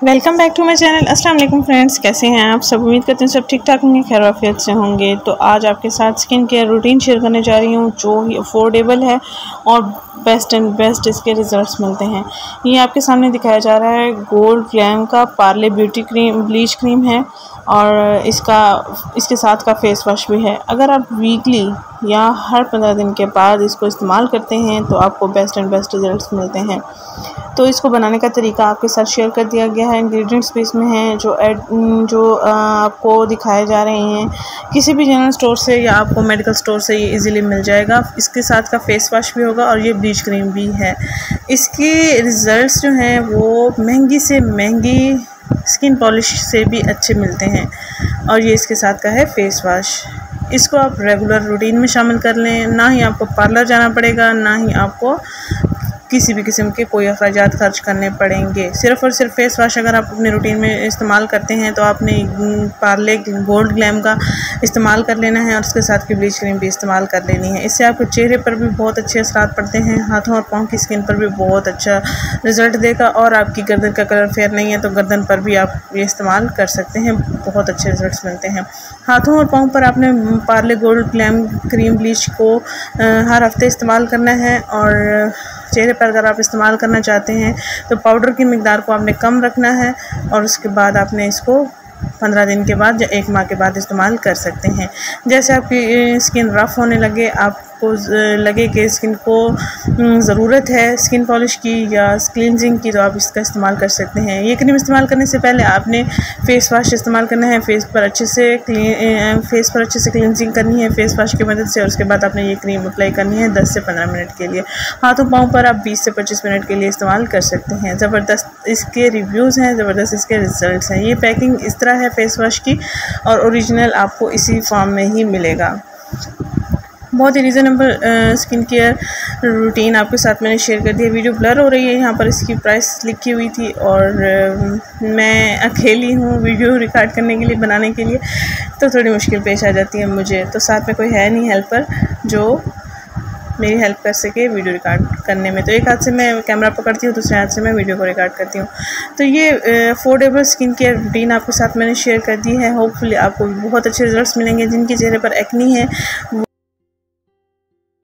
Welcome back to my channel अस्सलाम वालेकुम friends कैसे हैं आप? सब उम्मीद करते हैं सब ठीक ठाक होंगे, खैर वाफियत से होंगे। तो आज आपके साथ स्किन केयर रूटीन शेयर करने जा रही हूँ, जो ही अफोर्डेबल है और बेस्ट एंड बेस्ट इसके रिजल्ट्स मिलते हैं। ये आपके सामने दिखाया जा रहा है गोल्ड ग्लैम का Parle beauty cream bleach cream है। और इसका, इसके साथ का फेस वॉश भी है। अगर आप वीकली या हर पंद्रह दिन के बाद इसको इस्तेमाल करते हैं तो आपको बेस्ट एंड बेस्ट रिजल्ट्स मिलते हैं। तो इसको बनाने का तरीका आपके साथ शेयर कर दिया गया है। इंग्रेडिएंट्स भी इसमें हैं, जो एड जो आपको दिखाए जा रहे हैं। किसी भी जनरल स्टोर से या आपको मेडिकल स्टोर से ये इजीली मिल जाएगा। इसके साथ का फेस वॉश भी होगा और ये ब्लीच क्रीम भी है। इसके रिज़ल्ट्स जो हैं, वो महँगी से महँगी स्किन पॉलिश से भी अच्छे मिलते हैं। और ये इसके साथ का है फेस वॉश। इसको आप रेगुलर रूटीन में शामिल कर लें। ना ही आपको पार्लर जाना पड़ेगा, ना ही आपको किसी भी किस्म के कोई अखराज खर्च करने पड़ेंगे। सिर्फ़ और सिर्फ़ फेस वाश अगर आप अपने रूटीन में इस्तेमाल करते हैं तो आपने पार्ले गोल्ड ग्लैम का इस्तेमाल कर लेना है और उसके साथ की ब्लीच क्रीम भी इस्तेमाल कर लेनी है। इससे आपके चेहरे पर भी बहुत अच्छे असर पड़ते हैं, हाथों और पाँव की स्किन पर भी बहुत अच्छा रिज़ल्ट देगा और आपकी गर्दन का कलर फेयर नहीं है तो गर्दन पर भी आप ये इस्तेमाल कर सकते हैं, बहुत अच्छे रिज़ल्ट मिलते हैं। हाथों और पाँव पर आपने Parle gold glam cream bleach को हर हफ़्ते इस्तेमाल करना है और चेहरे पर अगर आप इस्तेमाल करना चाहते हैं तो पाउडर की मकदार को आपने कम रखना है और उसके बाद आपने इसको पंद्रह दिन के बाद या एक माह के बाद इस्तेमाल कर सकते हैं। जैसे आपकी स्किन रफ़ होने लगे, आप आपको लगे कि स्किन को ज़रूरत है स्किन पॉलिश की या क्लिनजिंग की तो आप इसका इस्तेमाल कर सकते हैं। ये क्रीम इस्तेमाल करने से पहले आपने फ़ेस वाश इस्तेमाल करना है फेस पर अच्छे से क्लीन फेस पर अच्छे से क्लिनजिंग करनी है फेस वाश की मदद से, और उसके बाद आपने ये क्रीम अप्लाई करनी है दस से पंद्रह मिनट के लिए। हाथों पाँव पर आप बीस से पच्चीस मिनट के लिए इस्तेमाल कर सकते हैं। ज़बरदस्त इसके रिव्यूज़ हैं, ज़बरदस्त इसके रिज़ल्ट हैं। ये पैकिंग इस तरह है फेस वाश की, और ओरिजिनल आपको इसी फॉर्म में ही मिलेगा। बहुत ही रीज़नेबल स्किन केयर रूटीन आपके साथ मैंने शेयर कर दिया वीडियो ब्लर हो रही है यहाँ पर इसकी प्राइस लिखी हुई थी और uh, मैं अकेली हूँ वीडियो रिकॉर्ड करने के लिए बनाने के लिए तो थोड़ी मुश्किल पेश आ जाती है मुझे। तो साथ में कोई है नहीं हेल्पर जो मेरी हेल्प कर सके वीडियो रिकॉर्ड करने में। तो एक हाथ से मैं कैमरा पकड़ती हूँ दूसरे हाथ से मैं वीडियो को रिकॉर्ड करती हूँ। तो ये अफोर्डेबल स्किन केयर रूटीन आपके साथ मैंने शेयर कर दी है। होपफुली आपको बहुत अच्छे रिजल्ट्स मिलेंगे जिनके चेहरे पर एक्नी है